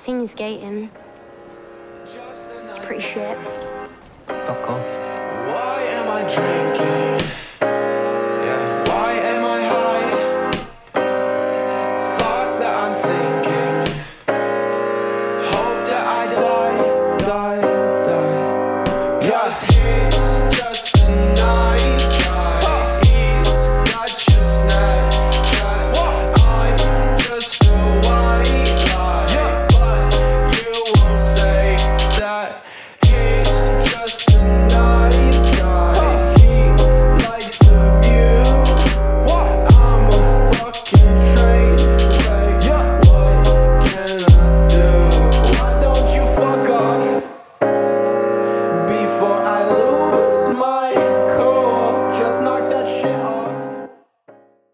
seen you skating. It's pretty shit. Fuck off. Why am I drinking? Thoughts that I'm thinking. Hope that I die, die, die.